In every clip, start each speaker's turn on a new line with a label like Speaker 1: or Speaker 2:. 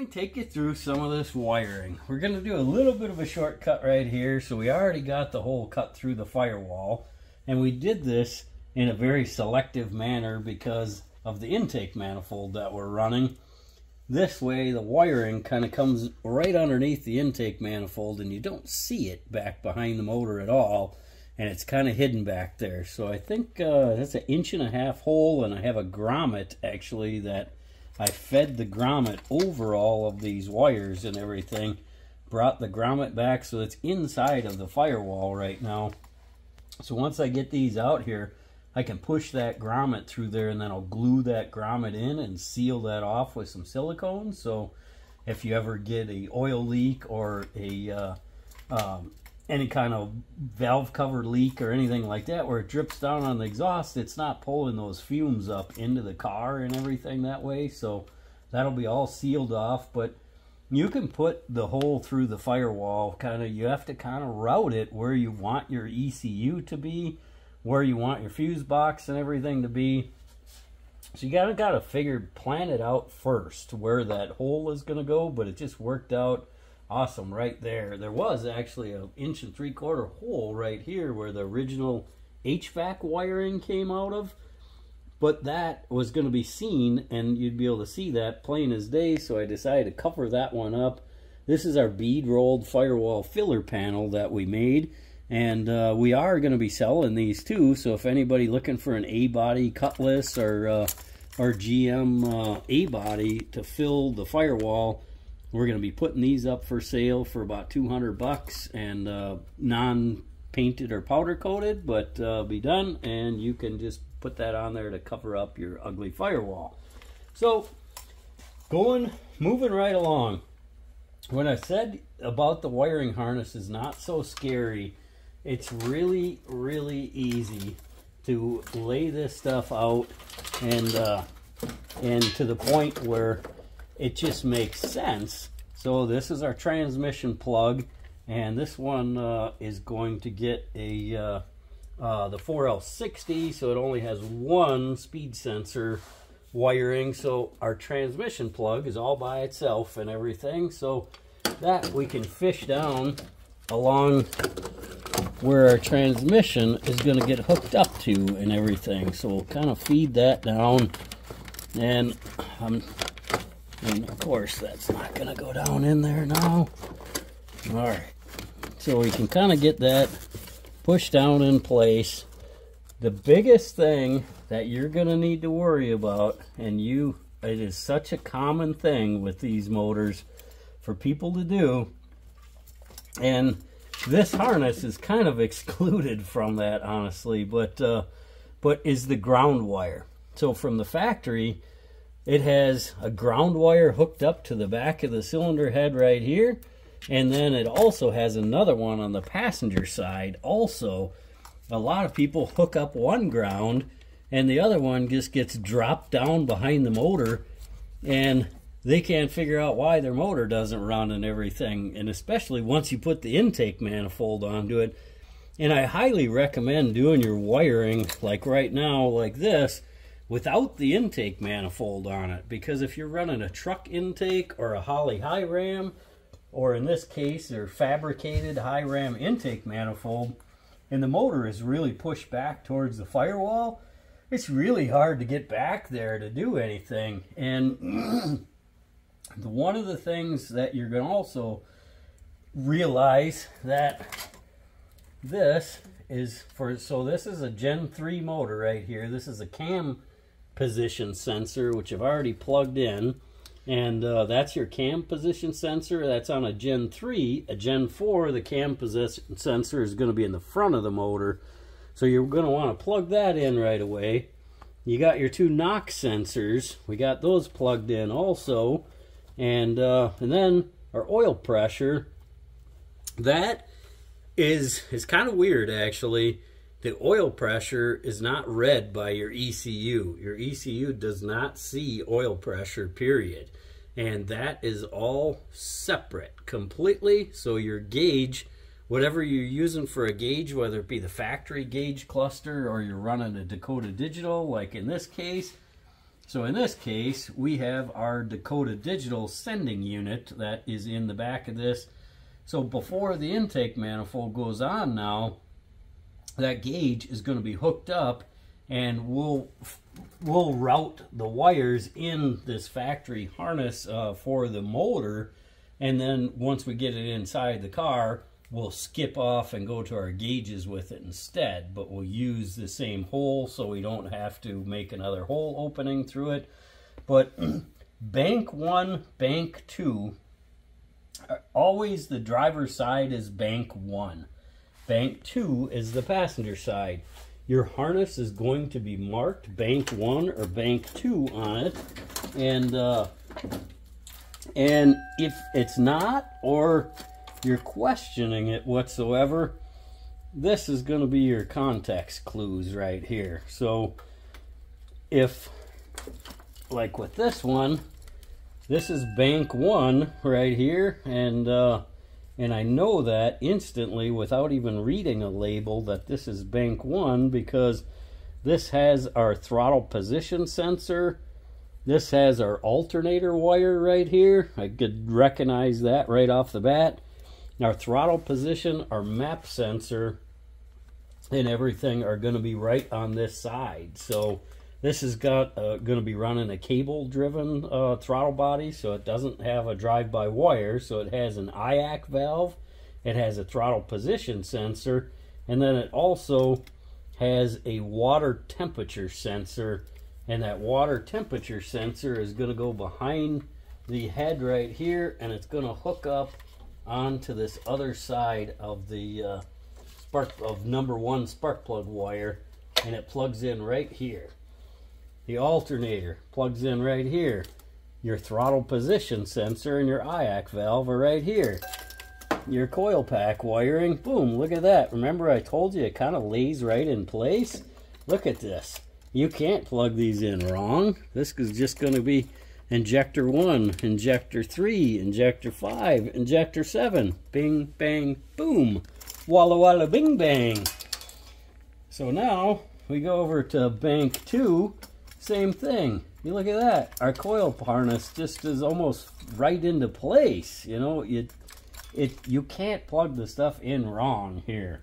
Speaker 1: me take you through some of this wiring. We're going to do a little bit of a shortcut right here. So we already got the hole cut through the firewall. And we did this in a very selective manner because of the intake manifold that we're running. This way the wiring kind of comes right underneath the intake manifold and you don't see it back behind the motor at all. And it's kind of hidden back there. So I think uh, that's an inch and a half hole and I have a grommet actually that I fed the grommet over all of these wires and everything. Brought the grommet back so it's inside of the firewall right now. So once I get these out here, I can push that grommet through there and then I'll glue that grommet in and seal that off with some silicone. So if you ever get a oil leak or a uh, um, any kind of valve cover leak or anything like that where it drips down on the exhaust, it's not pulling those fumes up into the car and everything that way. So that'll be all sealed off. But you can put the hole through the firewall kind of, you have to kind of route it where you want your ECU to be, where you want your fuse box and everything to be. So you gotta gotta figure, plan it out first where that hole is gonna go, but it just worked out awesome right there. There was actually an inch and three quarter hole right here where the original HVAC wiring came out of. But that was going to be seen and you'd be able to see that plain as day. So I decided to cover that one up. This is our bead rolled firewall filler panel that we made. And uh, we are going to be selling these too. So if anybody looking for an A-body Cutlass or, uh, GM uh, A-body to fill the firewall, we're going to be putting these up for sale for about 200 bucks and uh, non-painted or powder coated, but uh, be done and you can just put that on there to cover up your ugly firewall. So going, moving right along. When I said about the wiring harness is not so scary, it's really, really easy to lay this stuff out and uh, and to the point where it just makes sense. So this is our transmission plug, and this one uh, is going to get a uh, uh, the 4L60, so it only has one speed sensor wiring. So our transmission plug is all by itself and everything. So that we can fish down along where our transmission is going to get hooked up to and everything. So we'll kind of feed that down and um, and of course, that's not going to go down in there now. All right. So we can kind of get that pushed down in place. The biggest thing that you're going to need to worry about, and you, it is such a common thing with these motors for people to do, and this harness is kind of excluded from that, honestly, but, uh, but is the ground wire. So from the factory, it has a ground wire hooked up to the back of the cylinder head right here. And then it also has another one on the passenger side. Also, a lot of people hook up one ground and the other one just gets dropped down behind the motor and they can't figure out why their motor doesn't run and everything. And especially once you put the intake manifold onto it. And I highly recommend doing your wiring like right now, like this, without the intake manifold on it. Because if you're running a truck intake or a Holley high ram or in this case their fabricated high ram intake manifold and the motor is really pushed back towards the firewall it's really hard to get back there to do anything. And one of the things that you're going to also realize that this is for so this is a gen 3 motor right here. This is a cam position sensor, which I've already plugged in. And uh, that's your cam position sensor. That's on a Gen 3. A Gen 4, the cam position sensor is going to be in the front of the motor. So you're going to want to plug that in right away. You got your two knock sensors. We got those plugged in also. And, uh, and then our oil pressure. That is, is kind of weird actually the oil pressure is not read by your ECU. Your ECU does not see oil pressure, period. And that is all separate completely. So your gauge, whatever you're using for a gauge, whether it be the factory gauge cluster or you're running a Dakota Digital, like in this case, So in this case, we have our Dakota Digital sending unit that is in the back of this. So before the intake manifold goes on now, that gauge is going to be hooked up and we'll we'll route the wires in this factory harness uh, for the motor. And then once we get it inside the car we'll skip off and go to our gauges with it instead. But we'll use the same hole so we don't have to make another hole opening through it. But bank one bank two uh, always the driver's side is bank one bank two is the passenger side your harness is going to be marked bank one or bank two on it. And, uh, and if it's not, or you're questioning it whatsoever, this is going to be your context clues right here. So if, like with this one, this is bank one right here, and uh, and I know that instantly without even reading a label that this is bank one because this has our throttle position sensor. This has our alternator wire right here. I could recognize that right off the bat. Our throttle position, our map sensor, and everything are going to be right on this side. So this has got uh, going to be running a cable driven uh, throttle body, so it doesn't have a drive by wire. So it has an IAC valve, it has a throttle position sensor, and then it also has a water temperature sensor. And that water temperature sensor is going to go behind the head right here, and it's going to hook up onto this other side of the uh, spark of number one spark plug wire, and it plugs in right here. The alternator plugs in right here. Your throttle position sensor and your IAC valve are right here. Your coil pack wiring, boom, look at that. Remember I told you it kind of lays right in place? Look at this. You can't plug these in wrong. This is just going to be injector 1, injector 3, injector 5, injector 7. Bing, bang, boom. Walla walla bing bang. So now we go over to bank 2 same thing. You look at that. Our coil harness just is almost right into place. You know, it, it, you can't plug the stuff in wrong here.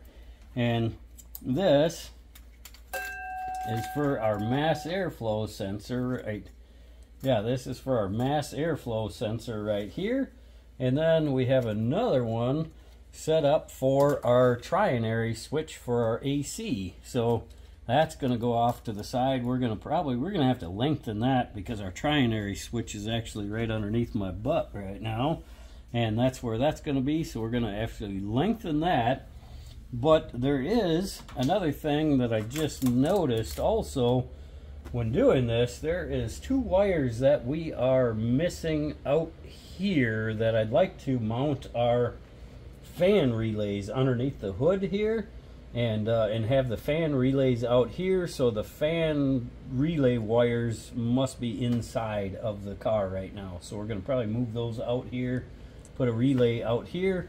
Speaker 1: And this is for our mass airflow sensor right yeah this is for our mass airflow sensor right here and then we have another one set up for our trinary switch for our AC so that's going to go off to the side. We're going to probably, we're going to have to lengthen that because our trinary switch is actually right underneath my butt right now. And that's where that's going to be. So we're going to actually lengthen that. But there is another thing that I just noticed also when doing this. There is two wires that we are missing out here that I'd like to mount our fan relays underneath the hood here and uh, and have the fan relays out here so the fan relay wires must be inside of the car right now. So we're going to probably move those out here put a relay out here.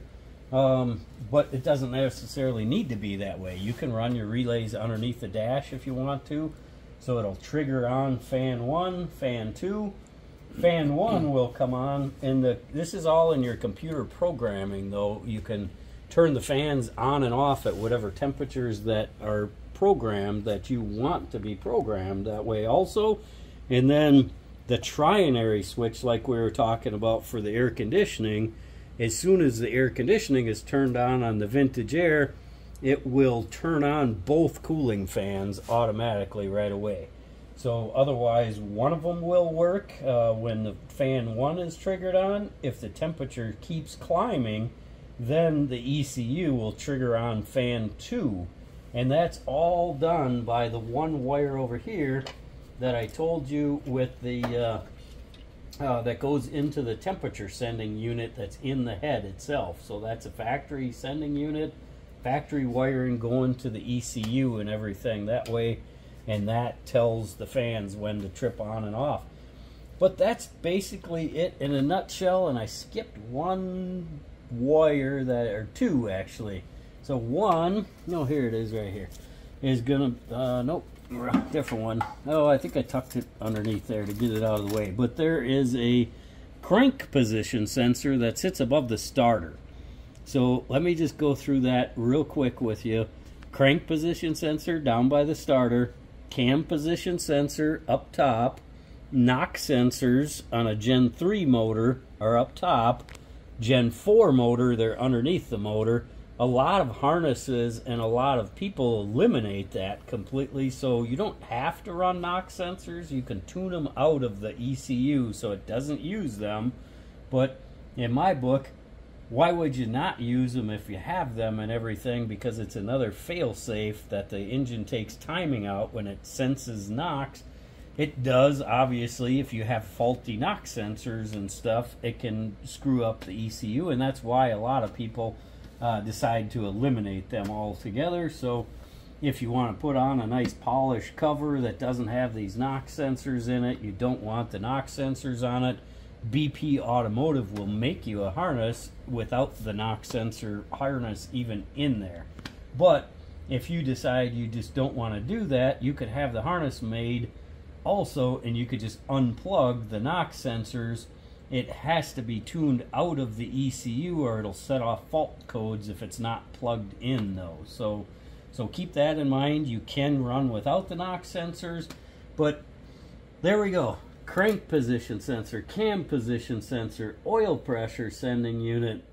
Speaker 1: Um, but it doesn't necessarily need to be that way. You can run your relays underneath the dash if you want to. So it'll trigger on fan 1 fan 2 fan 1 will come on and the this is all in your computer programming though. You can turn the fans on and off at whatever temperatures that are programmed that you want to be programmed that way also. And then the trinary switch like we were talking about for the air conditioning, as soon as the air conditioning is turned on on the vintage air, it will turn on both cooling fans automatically right away. So otherwise, one of them will work uh, when the fan one is triggered on. If the temperature keeps climbing, then the ECU will trigger on fan 2 and that's all done by the one wire over here that I told you with the uh, uh, that goes into the temperature sending unit that's in the head itself. So that's a factory sending unit factory wiring going to the ECU and everything that way. And that tells the fans when to trip on and off. But that's basically it in a nutshell. And I skipped one wire that are two actually. So one, no, here it is right here, is gonna uh, nope, different one. Oh, I think I tucked it underneath there to get it out of the way. But there is a crank position sensor that sits above the starter. So let me just go through that real quick with you. Crank position sensor down by the starter, cam position sensor up top, knock sensors on a Gen 3 motor are up top, Gen 4 motor, they're underneath the motor, a lot of harnesses and a lot of people eliminate that completely so you don't have to run knock sensors. You can tune them out of the ECU so it doesn't use them. But in my book why would you not use them if you have them and everything? Because it's another fail safe that the engine takes timing out when it senses knocks it does obviously if you have faulty knock sensors and stuff it can screw up the ECU and that's why a lot of people uh, decide to eliminate them altogether. So if you want to put on a nice polished cover that doesn't have these knock sensors in it, you don't want the knock sensors on it, BP Automotive will make you a harness without the knock sensor harness even in there. But if you decide you just don't want to do that, you could have the harness made also and you could just unplug the knock sensors it has to be tuned out of the ECU or it'll set off fault codes if it's not plugged in though. So so keep that in mind. You can run without the knock sensors, but there we go. Crank position sensor, cam position sensor, oil pressure sending unit,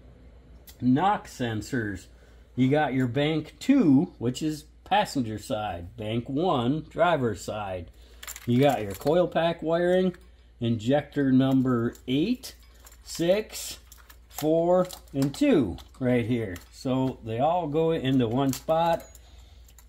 Speaker 1: knock sensors. You got your bank 2, which is passenger side, bank 1, driver side. You got your coil pack wiring, injector number eight, six, four, and two right here. So they all go into one spot.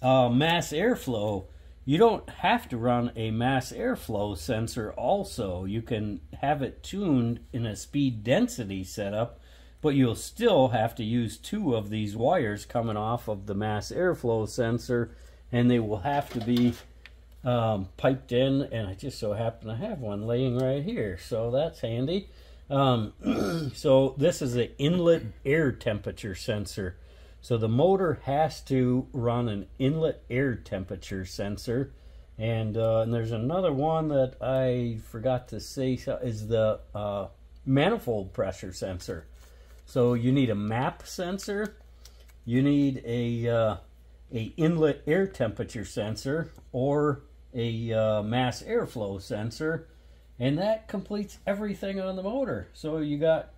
Speaker 1: Uh, mass airflow, you don't have to run a mass airflow sensor also. You can have it tuned in a speed density setup, but you'll still have to use two of these wires coming off of the mass airflow sensor, and they will have to be um, piped in, and I just so happen to have one laying right here, so that's handy. Um, so this is an inlet air temperature sensor. So the motor has to run an inlet air temperature sensor. And, uh, and there's another one that I forgot to say is the uh, manifold pressure sensor. So you need a map sensor, you need a, uh, a inlet air temperature sensor, or a uh, mass airflow sensor, and that completes everything on the motor. So you got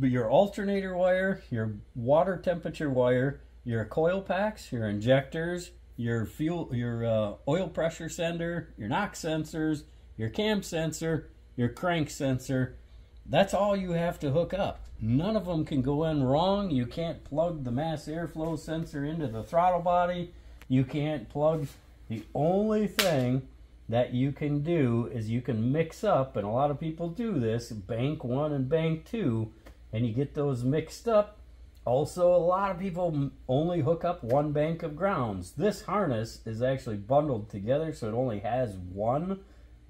Speaker 1: your alternator wire, your water temperature wire, your coil packs, your injectors, your fuel, your uh, oil pressure sender, your knock sensors, your cam sensor, your crank sensor. That's all you have to hook up. None of them can go in wrong. You can't plug the mass airflow sensor into the throttle body. You can't plug the only thing that you can do is you can mix up, and a lot of people do this, bank one and bank two, and you get those mixed up. Also, a lot of people only hook up one bank of grounds. This harness is actually bundled together, so it only has one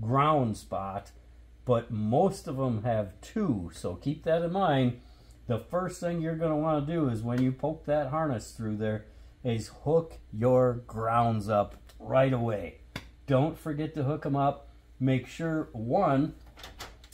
Speaker 1: ground spot, but most of them have two, so keep that in mind. The first thing you're going to want to do is when you poke that harness through there is hook your grounds up right away. Don't forget to hook them up. Make sure, one,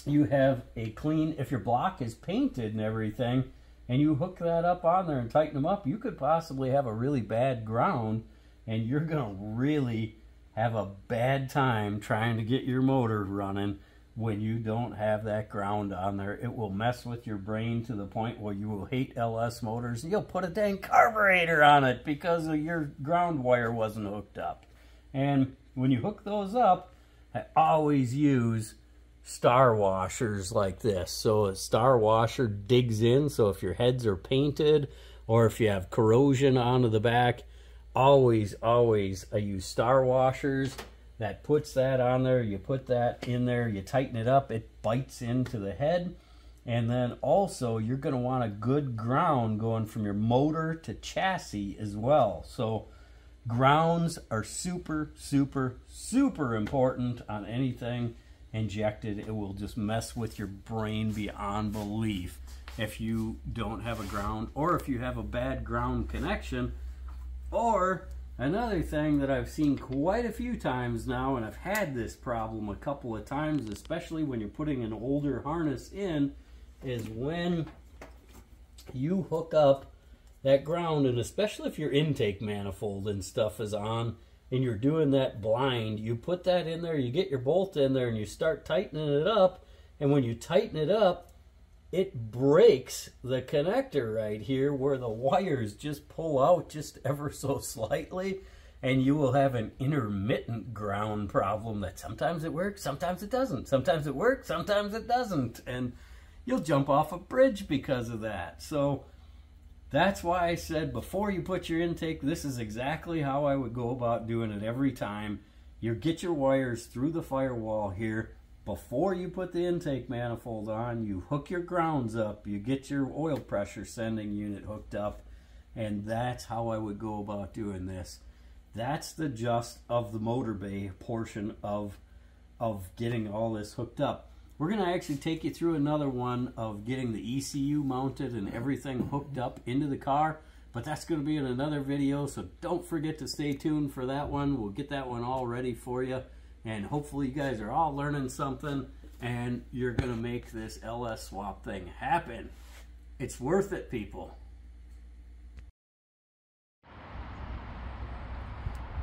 Speaker 1: you have a clean, if your block is painted and everything, and you hook that up on there and tighten them up, you could possibly have a really bad ground and you're going to really have a bad time trying to get your motor running when you don't have that ground on there. It will mess with your brain to the point where you will hate LS motors. and You'll put a dang carburetor on it because your ground wire wasn't hooked up. And when you hook those up, I always use star washers like this. So a star washer digs in, so if your heads are painted or if you have corrosion onto the back, always, always I use star washers. That puts that on there, you put that in there, you tighten it up, it bites into the head. And then also you're gonna want a good ground going from your motor to chassis as well. So Grounds are super, super, super important on anything injected. It will just mess with your brain beyond belief if you don't have a ground or if you have a bad ground connection or Another thing that I've seen quite a few times now, and I've had this problem a couple of times, especially when you're putting an older harness in, is when you hook up that ground, and especially if your intake manifold and stuff is on, and you're doing that blind, you put that in there, you get your bolt in there, and you start tightening it up, and when you tighten it up, it breaks the connector right here where the wires just pull out just ever so slightly and you will have an intermittent ground problem that sometimes it works, sometimes it doesn't. Sometimes it works, sometimes it doesn't. And you'll jump off a bridge because of that. So that's why I said before you put your intake, this is exactly how I would go about doing it every time. You get your wires through the firewall here before you put the intake manifold on, you hook your grounds up, you get your oil pressure sending unit hooked up, and that's how I would go about doing this. That's the just of the motor bay portion of, of getting all this hooked up. We're going to actually take you through another one of getting the ECU mounted and everything hooked up into the car, but that's going to be in another video, so don't forget to stay tuned for that one. We'll get that one all ready for you. And hopefully you guys are all learning something and you're going to make this LS swap thing happen. It's worth it, people.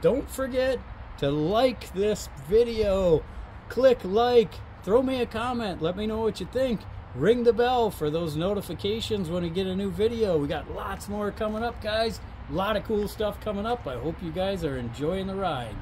Speaker 1: Don't forget to like this video. Click like, throw me a comment, let me know what you think. Ring the bell for those notifications when we get a new video. We got lots more coming up, guys. A lot of cool stuff coming up. I hope you guys are enjoying the ride.